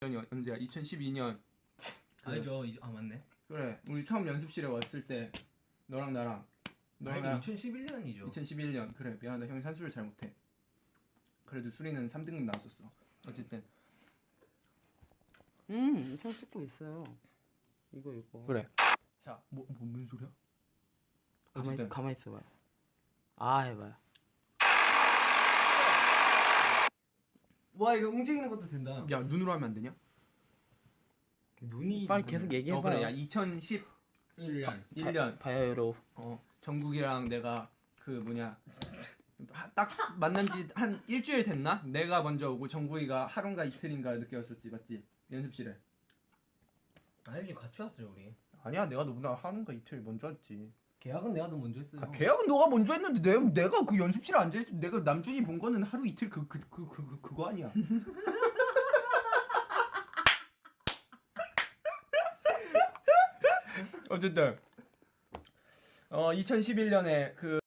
2012년이 언제야? 2012년. 알죠. 이제 아 맞네. 그래. 우리 처음 연습실에 왔을 때 너랑 나랑. 너랑 아니 나랑. 2011년이죠. 2011년. 그래. 미안하다. 형이 산수를 잘 못해. 그래도 수리는 3등급 나왔었어. 어쨌든. 음, 형 찍고 있어요. 이거 이거. 그래. 자뭐 뭐, 무슨 소리야? 가만히 어쨌든. 가만히 있어봐요. 아 해봐요. 와 이거 움직이는 것도 된다 야 눈으로 하면 안 되냐? 눈이 빨리 계속 얘기해봐요. 어 그래 야 2011년 1년 바이오로. 어 정국이랑 내가 그 뭐냐 하- 딱 만난 지 한 일주일 됐나? 내가 먼저 오고 정국이가 하루인가 이틀인가 늦게 왔었지 맞지? 연습실에 아니 같이 왔죠 우리 아니야 내가 너보다 하루인가 이틀 먼저 왔지 계약은 내가 더 먼저 했어요. 아, 계약은 너가 먼저 했는데 내가, 내가 그 연습실에 앉아있 내가 남준이 본 거는 하루 이틀 그 그 그 그 그, 그 거 아니야. 어쨌든 어 2011년에 그